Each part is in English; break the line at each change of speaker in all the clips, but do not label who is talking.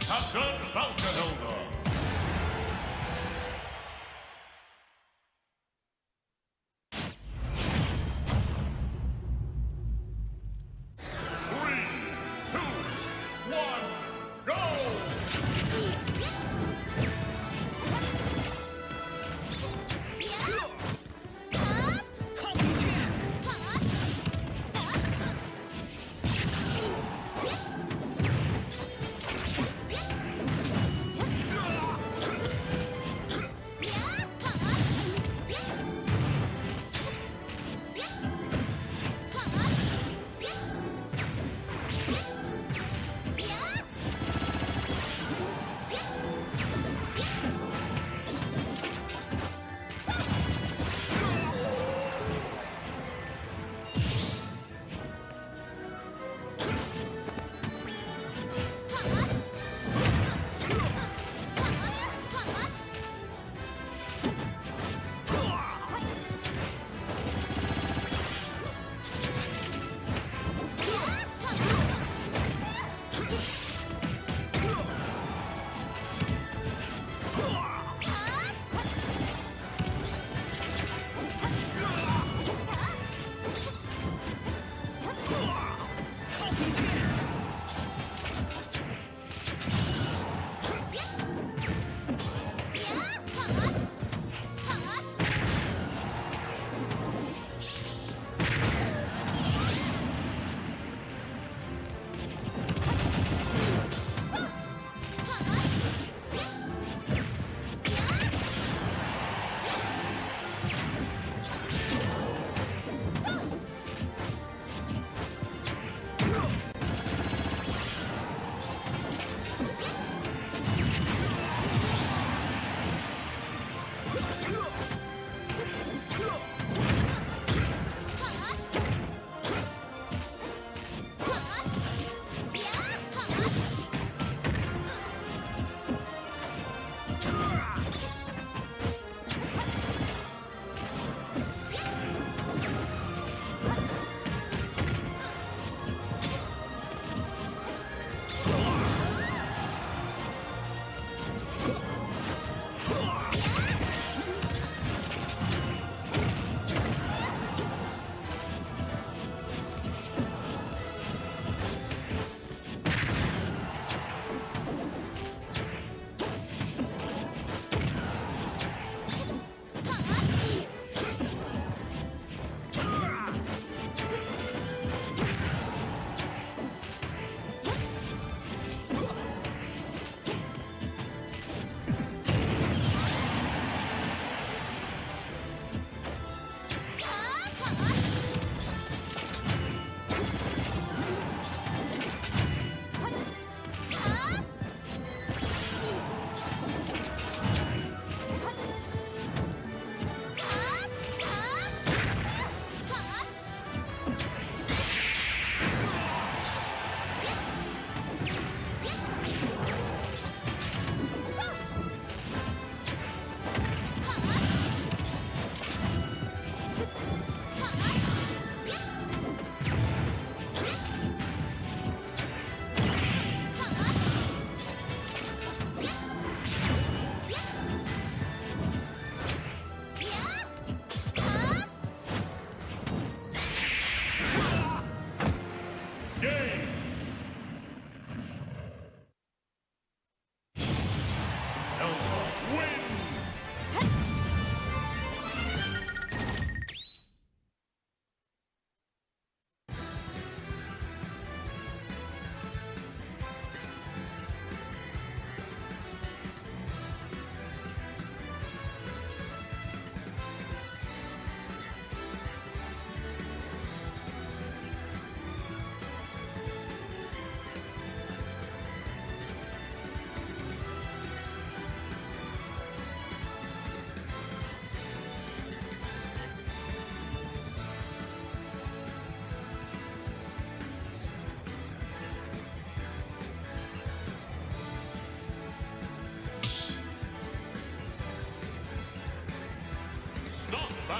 Captain Falconova.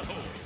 Battle.